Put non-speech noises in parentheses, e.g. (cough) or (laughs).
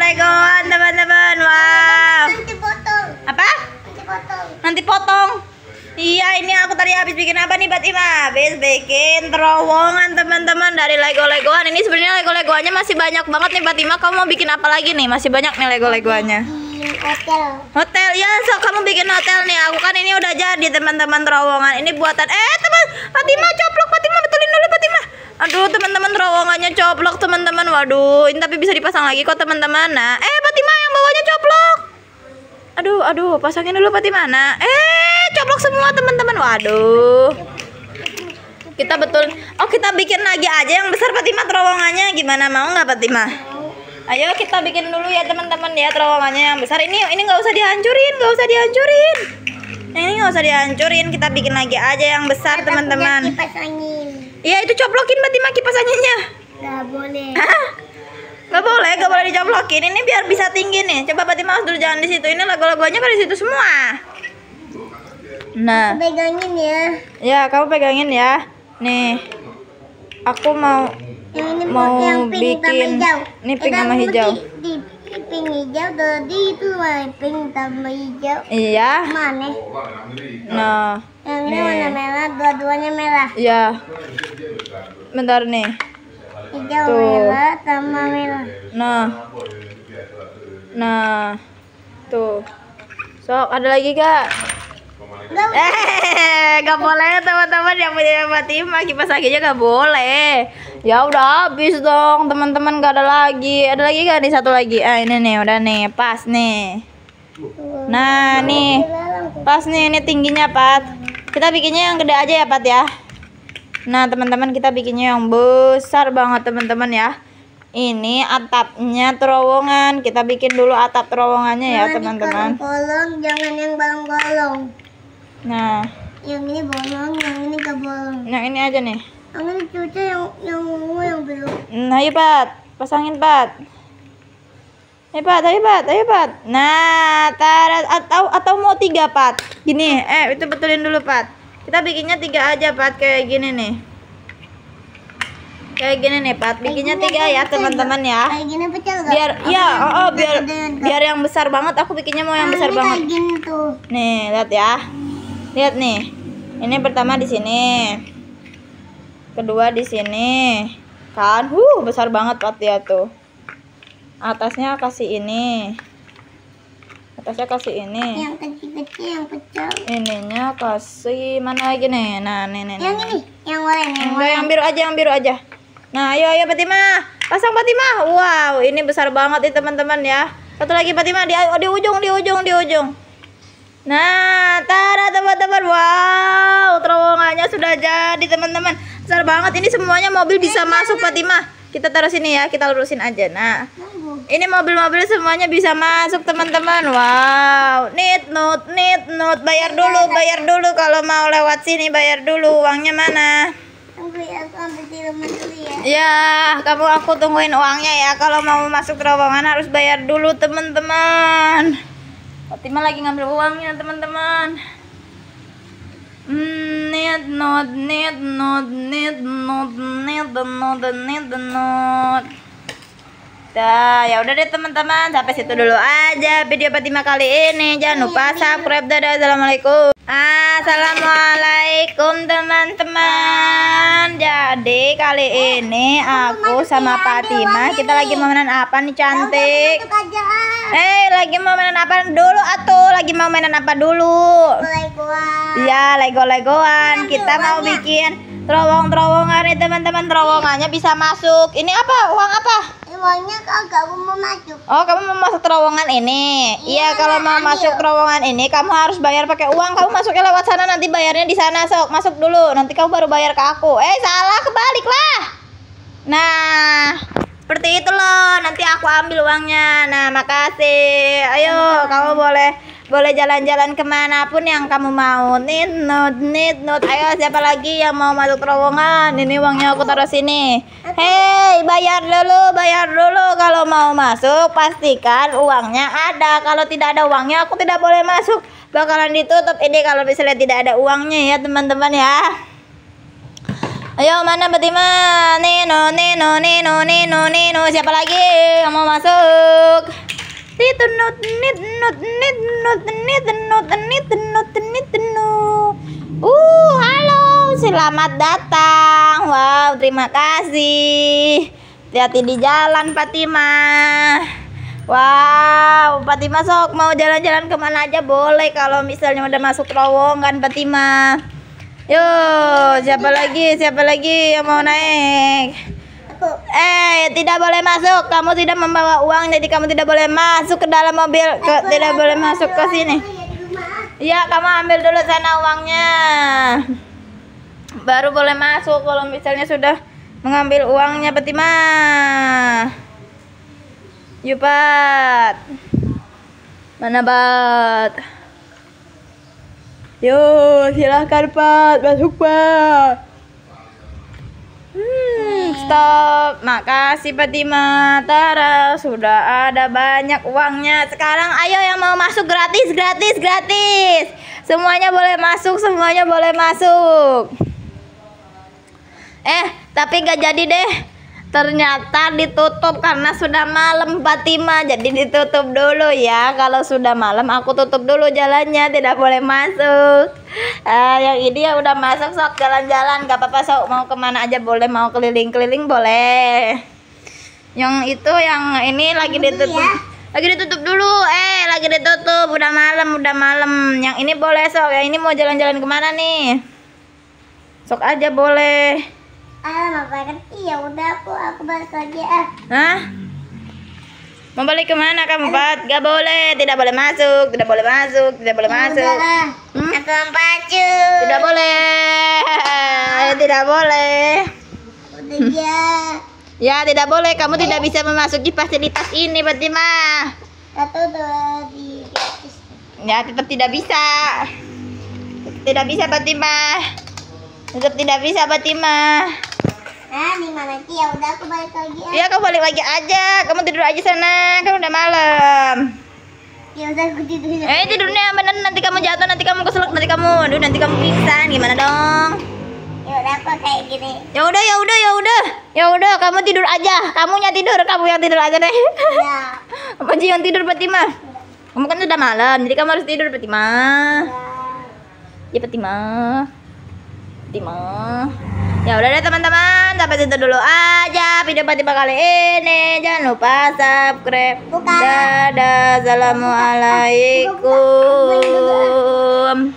lego-legoan teman-teman. Wow. Nanti potong. Apa? Nanti potong. Nanti potong. Iya, ini aku tadi habis bikin apa nih, Fatima? Habis bikin terowongan, teman-teman, dari Lego-Legoan. Ini sebenarnya Lego-Legoannya masih banyak banget nih, Fatima. Kamu mau bikin apa lagi nih? Masih banyak nih Lego-Legoannya. Di hotel. Hotel, ya, so kamu bikin hotel nih. Aku kan ini udah jadi, teman-teman, terowongan. Ini buatan Eh, teman, Fatima coplok, Fatima betulin dulu, Fatima. Aduh, teman-teman, terowongannya coplok, teman-teman. Waduh, ini tapi bisa dipasang lagi kok, teman-teman. Nah, eh, Fatima yang bawahnya coplok. Aduh, aduh, pasangin dulu Fatima. Nah, eh, coplok semua teman-teman. Waduh. Kita betul. Oh, kita bikin lagi aja yang besar Fatima terowongannya. Gimana mau nggak Fatima? Ayo kita bikin dulu ya teman-teman ya terowongannya yang besar. Ini ini nggak usah dihancurin, nggak usah dihancurin. Yang ini nggak usah dihancurin. Kita bikin lagi aja yang besar teman-teman. Kipas. Iya itu coplokin Fatima kipas anginnya. Gak boleh. Hah? Gak boleh, gak boleh dicoplokin. Ini biar bisa tinggi nih. Coba Fatima harus dulu jangan di situ. Ini lagu-lagunya kan di situ semua. Nah, Pegangin ya. ya kamu pegangin ya. Nih, aku mau Yang ini Mau yang pink bikin- ini pink Eh, sama hijau. Di, di, pink hijau tadi itu mah pink sama hijau. iya. Mana? Nah, Yang ini Nih. warna merah, dua-duanya merah. ya. Bentar nih. Hijau Tuh. merah sama merah. Nah. Nah. Tuh. Sok, ada lagi gak? Gak Eh, gak boleh teman-teman yang punya Fatima kipas anginnya gak boleh. Ya udah habis dong teman-teman gak ada lagi. Ada lagi gak nih satu lagi? Ah ini nih udah nih pas nih. Nah nih pas nih ini tingginya Pat. Kita bikinnya yang gede aja ya Pat ya. Nah teman-teman kita bikinnya yang besar banget teman-teman ya. Ini atapnya terowongan. Kita bikin dulu atap terowongannya ya teman-teman. Bolong, jangan yang bolong-bolong. Nah, Yang ini bolong, yang ini gak bolong. yang ini aja nih. Yang ini cucu yang yang ungu yang belum. Nah, ayo Pat, pasangin Pat. Ayo Pat, ayo Pat, ayo Pat. Nah, tarat atau atau mau tiga Pat. Gini, eh itu betulin dulu Pat. Kita bikinnya tiga aja Pat kayak gini nih. Kayak gini nih Pat, bikinnya tiga ya teman-teman ya. Kayak gini pecel gak? Biar Apa ya, yang oh, oh, biar biar yang besar banget. Aku bikinnya mau yang Nah, besar banget. Kayak gini tuh. Nih, lihat ya. Lihat nih. Ini pertama di sini. Kedua di sini. Kan, huh, besar banget Pat ya tuh. Atasnya kasih ini. Atasnya kasih ini. Yang kecil-kecil yang pecel. Ininya kasih mana lagi nih? Nah, nih nih. Yang nih. ini, yang oranye, yang Enggak, yang biru aja, yang biru aja. Nah, ayo ayo Fatima. Pasang Fatima. Wow, ini besar banget nih teman-teman ya. Satu lagi Fatima di di ujung, di ujung, di ujung. Nah, tara teman-teman. Wow, terowongannya sudah jadi teman-teman. Besar banget. Ini semuanya mobil bisa masuk Fatima. Kita taruh sini ya, kita lurusin aja. Nah, Tunggu. Ini mobil-mobil semuanya bisa masuk teman-teman. Wow, nit not nit not bayar dulu, bayar dulu kalau mau lewat sini bayar dulu. Uangnya mana? Ya, ya. Kamu aku tungguin uangnya ya. Kalau mau masuk terowongan harus bayar dulu, teman-teman. Fatima lagi ngambil uangnya, teman-teman. Need not, need not, need not, need not, need not. Dah, ya udah deh teman-teman, sampai situ dulu aja video Fatima kali ini. Jangan lupa subscribe. Dadah, assalamualaikum. Assalamualaikum teman-teman. Jadi kali ini aku sama Fatima kita lagi mau mainan apa nih cantik? Aja ah. Eh, lagi mau mainan apa dulu atuh? Lagi mau mainan apa dulu? Gua. Iya, Lego-Legoan. Kita mau bikin terowong-terowongan nih teman-teman. Terowongannya bisa masuk. Ini apa? Uang apa? Uangnya kagak gua mau masuk. Oh, kamu mau masuk terowongan ini? Iya, kalau mau masuk terowongan ini, kamu harus bayar pakai uang. Kamu masuknya lewat sana, nanti bayarnya di sana. Sok, masuk dulu. Nanti kamu baru bayar ke aku. Eh, salah, kebalik lah. Nah, seperti itu loh. Nanti aku ambil uangnya. Nah, makasih. Ayo, kamu boleh boleh jalan-jalan ke mana pun yang kamu mau. Nit, not, nit, not. Ayo, siapa lagi yang mau masuk terowongan? Ini uangnya aku taruh sini. Hei, bayar dulu, bayar dulu. Kalau mau masuk, pastikan uangnya ada. Kalau tidak ada uangnya, aku tidak boleh masuk. Bakalan ditutup ini kalau misalnya tidak ada uangnya ya, teman-teman ya. Ayo mana Fatima? Nino, Nino, Nino, Nino, Nino. Siapa lagi yang mau masuk? Titunut, nitnut, nitnut, nitnut, nitnut, nitnut. Uh, halo, selamat datang. Wow, terima kasih. Hati-hati di jalan, Fatima. Wow, Fatima sok mau jalan-jalan ke mana aja boleh kalau misalnya udah masuk terowongan, Fatima. Yuk, siapa lagi? Siapa lagi yang mau naik? Eh, tidak boleh masuk. Kamu tidak membawa uang, jadi kamu tidak boleh masuk ke dalam mobil. Ke, tidak boleh masuk ke sini. Iya, kamu ambil dulu sana uangnya. Baru boleh masuk kalau misalnya sudah mengambil uangnya, Fatima. Yuk, Pat. Mana, Pat? Yuk, silahkan, Pat. Masuk, Pat. Stop. Makasih Fatima. Tara, sudah ada banyak uangnya. Sekarang ayo yang mau masuk gratis, gratis, gratis. Semuanya boleh masuk, semuanya boleh masuk. Eh, tapi gak jadi deh. Ternyata ditutup karena sudah malam Fatima. Jadi ditutup dulu ya. Kalau sudah malam aku tutup dulu jalannya, tidak boleh masuk. Ah, yang ini ya udah masuk sok jalan-jalan, gak apa-apa sok mau ke mana aja boleh, mau keliling-keliling boleh. Yang itu yang ini lagi ditutup. Lagi ditutup dulu, eh lagi ditutup, udah malam, udah malam. Yang ini boleh sok, yang ini mau jalan-jalan ke mana nih? Sok aja boleh. Ah, Bapak ngerti ya udah aku aku balik lagi ah. Hah? Mau balik ke mana kamu, Pat? Gak boleh, tidak boleh masuk, tidak boleh masuk, tidak boleh masuk. Udah baju. Tidak boleh, tidak boleh. Ya. Ya, tidak boleh. Kamu tidak bisa memasuki fasilitas ini, Fatima. Satu dua gratis. Ya, tetap tidak bisa. Tidak bisa, Fatima. Tetap tidak bisa, Fatima. Ah, di mana sih? Ya udah aku balik lagi ah. Ya, kamu balik lagi aja. Kamu tidur aja sana. Kan udah malam. Ya udah aku tidur. Eh, tidurnya bener nanti kamu jatuh, nanti kamu keselak, nanti kamu, aduh, nanti kamu pingsan. Gimana dong? Ya udah aku kayak gini. Ya udah, ya udah, ya udah. Ya udah, kamu tidur aja. Kamunya tidur, kamu yang tidur aja deh. Ya. (laughs) Kamu aja yang tidur, Fatima. Kamu kan udah malam, jadi kamu harus tidur, Fatima. Ya, Fatima. Fatima. Ya udah deh teman-teman, sampai situ dulu aja video Fatima kali ini. Jangan lupa subscribe. Bukan. Dadah, assalamualaikum.